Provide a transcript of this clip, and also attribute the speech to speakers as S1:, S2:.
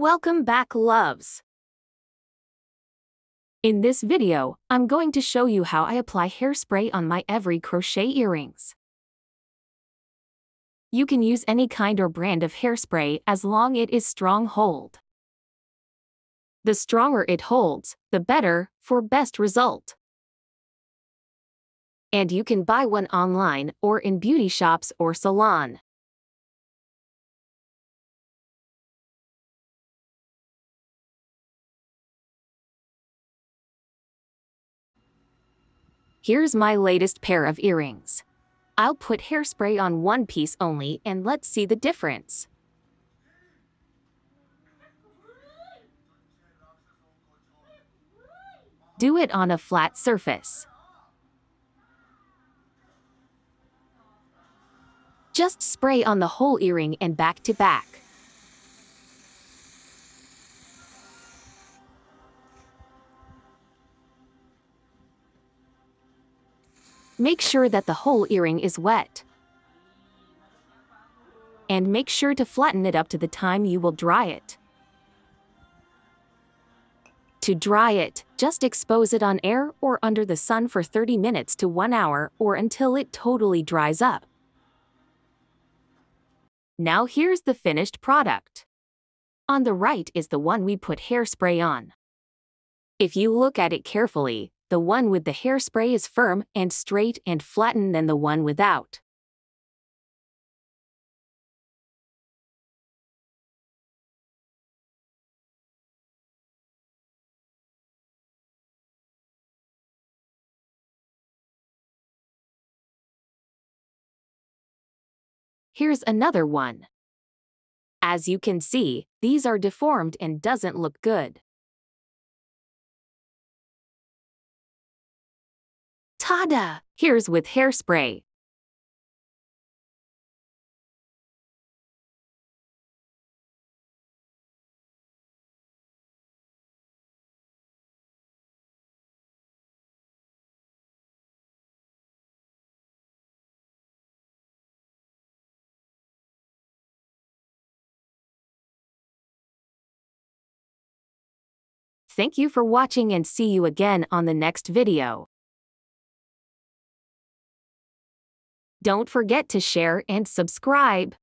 S1: Welcome back loves. In this video, I'm going to show you how I apply hairspray on my every crochet earrings. You can use any kind or brand of hairspray as long it is strong hold. The stronger it holds, the better, for best result. And you can buy one online or in beauty shops or salon. Here's my latest pair of earrings. I'll put hairspray on one piece only and let's see the difference. Do it on a flat surface. Just spray on the whole earring and back to back. Make sure that the whole earring is wet. And make sure to flatten it up to the time you will dry it. To dry it, just expose it on air or under the sun for 30 minutes to 1 hour or until it totally dries up. Now here's the finished product. On the right is the one we put hairspray on. If you look at it carefully, the one with the hairspray is firm and straight and flattened than the one without. Here's another one. As you can see, these are deformed and doesn't look good. Tada! Here's with hairspray. Thank you for watching and see you again on the next video. Don't forget to share and subscribe.